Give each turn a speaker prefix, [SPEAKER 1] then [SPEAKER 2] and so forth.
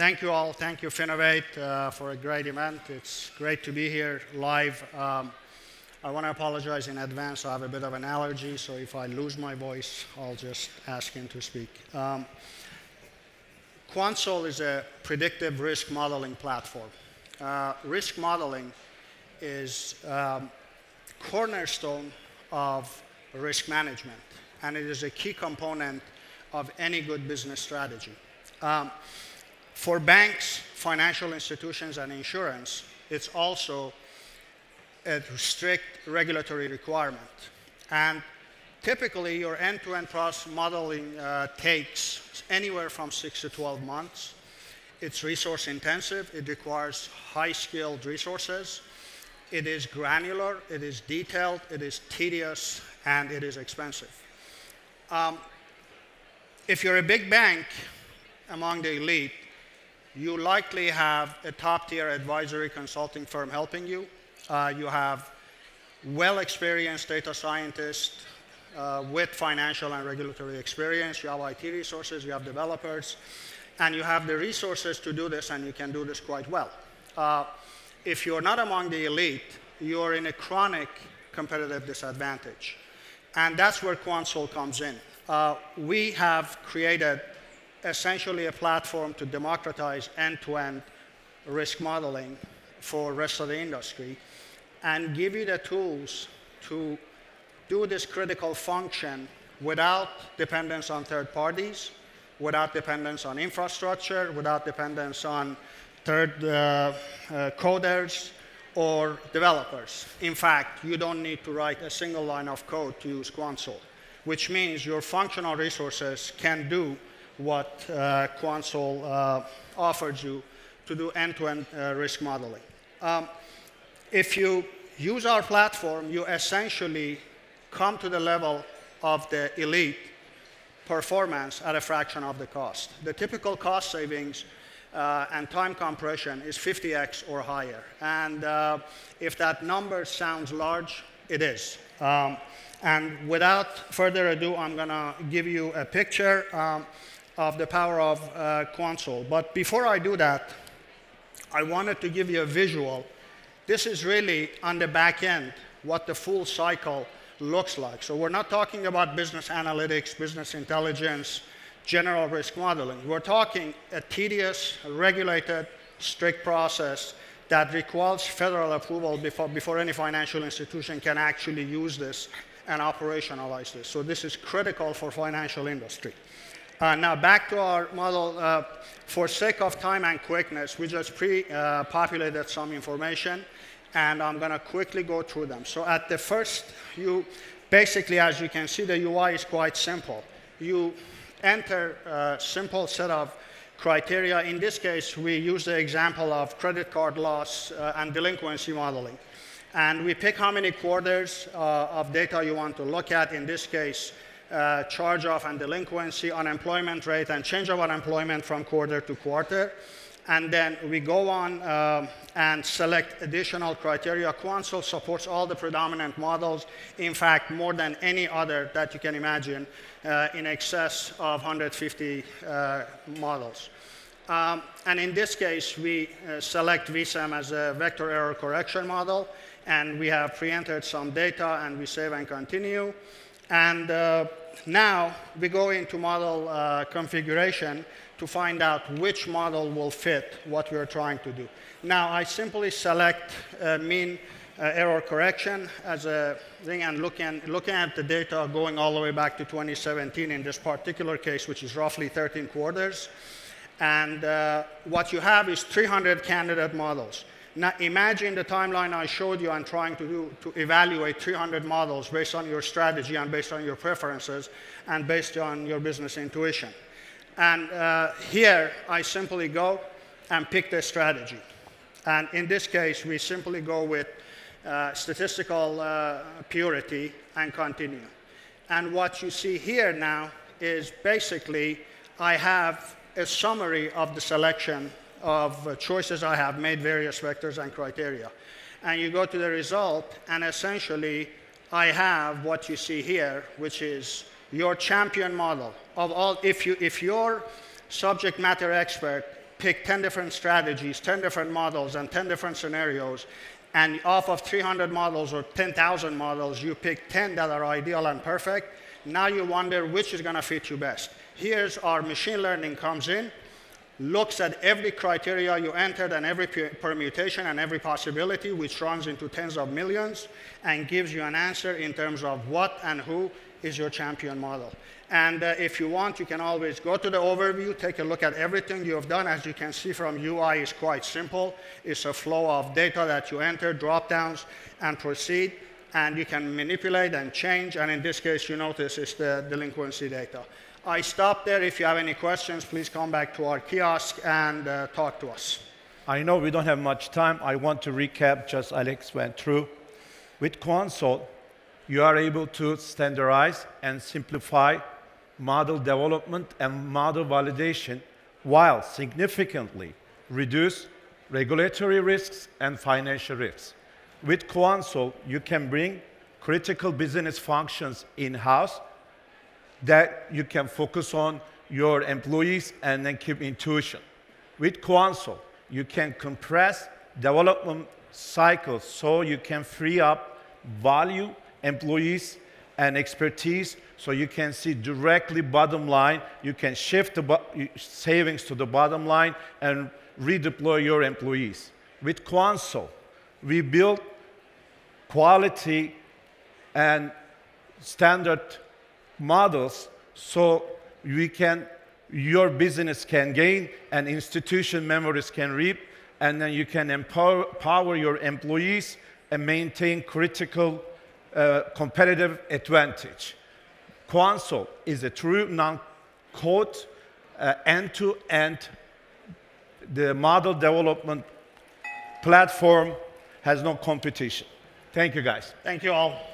[SPEAKER 1] thank you all. Thank you, Finovate, uh, for a great event. It's great to be here live. Um, I want to apologize in advance. I have a bit of an allergy, so if I lose my voice, I'll just ask him to speak. Um, KuantSol is a predictive risk modeling platform. Uh, risk modeling is um, cornerstone of risk management, and it is a key component of any good business strategy. Um, for banks, financial institutions, and insurance, it's also a strict regulatory requirement. And typically, your end-to-end process modeling uh, takes anywhere from 6 to 12 months. It's resource intensive. It requires high-skilled resources. It is granular. It is detailed. It is tedious. And it is expensive. Um, if you're a big bank among the elite, you likely have a top-tier advisory consulting firm helping you. Uh, you have well-experienced data scientists uh, with financial and regulatory experience. You have IT resources, you have developers, and you have the resources to do this, and you can do this quite well. Uh, if you're not among the elite, you're in a chronic competitive disadvantage. And that's where KuantSol comes in. Uh, we have created essentially a platform to democratize end-to-end risk modeling for rest of the industry and give you the tools to do this critical function without dependence on third parties, without dependence on infrastructure, without dependence on third uh, uh, coders or developers. In fact, you don't need to write a single line of code to use KuantSol, which means your functional resources can do what uh, KuantSol uh, offers you to do end-to-end -end, uh, risk modeling. Um, if you use our platform, you essentially come to the level of the elite performance at a fraction of the cost. The typical cost savings uh, and time compression is 50x or higher. And uh, if that number sounds large, it is. Um, and without further ado, I'm going to give you a picture. Um, of the power of uh, KuantSol. But before I do that, I wanted to give you a visual. This is really on the back end what the full cycle looks like. So we're not talking about business analytics, business intelligence, general risk modeling. We're talking a tedious, regulated, strict process that requires federal approval before, before any financial institution can actually use this and operationalize this. So this is critical for financial industry. Uh, now back to our model. Uh, for sake of time and quickness, we just pre-populated uh, some information, and I'm going to quickly go through them. So at the first, you basically, as you can see, the UI is quite simple. You enter a simple set of criteria. In this case, we use the example of credit card loss uh, and delinquency modeling. And we pick how many quarters uh, of data you want to look at. In this case, uh, charge-off and delinquency, unemployment rate, and change of unemployment from quarter to quarter. And then we go on uh, and select additional criteria. KuantSol supports all the predominant models, in fact, more than any other that you can imagine, uh, in excess of 150 uh, models. Um, and in this case, we uh, select VECM as a vector error correction model, and we have pre-entered some data, and we save and continue. And uh, now we go into model uh, configuration to find out which model will fit what we're trying to do. Now I simply select uh, mean uh, error correction as a thing and looking, looking at the data going all the way back to 2017 in this particular case, which is roughly 13 quarters. And uh, what you have is 300 candidate models. Now imagine the timeline I showed you and trying to, do, to evaluate 300 models based on your strategy and based on your preferences and based on your business intuition. And uh, here I simply go and pick the strategy. And in this case, we simply go with uh, statistical uh, purity and continue. And what you see here now is basically I have a summary of the selection of choices I have made, various vectors and criteria. And you go to the result, and essentially, I have what you see here, which is your champion model of all. If, you, if your subject matter expert pick 10 different strategies, 10 different models, and 10 different scenarios, and off of 300 models or 10,000 models, you pick 10 that are ideal and perfect, now you wonder which is going to fit you best. Here's our machine learning comes in, looks at every criteria you entered and every permutation and every possibility, which runs into tens of millions, and gives you an answer in terms of what and who is your champion model. And uh, if you want, you can always go to the overview, take a look at everything you have done. As you can see from UI, it's quite simple. It's a flow of data that you enter, drop downs, and proceed. And you can manipulate and change. And in this case, you notice it's the delinquency data. I stop there. If you have any questions, please come back to our kiosk and uh, talk to us.
[SPEAKER 2] I know we don't have much time. I want to recap just Alex went through. With KuantSol, you are able to standardize and simplify model development and model validation while significantly reduce regulatory risks and financial risks. With KuantSol, you can bring critical business functions in-house that you can focus on your employees and then keep intuition. With KuantSol, you can compress development cycles so you can free up value employees and expertise so you can see directly bottom line. You can shift the savings to the bottom line and redeploy your employees. With KuantSol, we build quality and standard models so we can, your business can gain and institution memories can reap, and then you can empower, empower your employees and maintain critical uh, competitive advantage. KuantSol is a true non-code uh, end-to-end the model development platform has no competition. Thank you, guys.
[SPEAKER 1] Thank you all.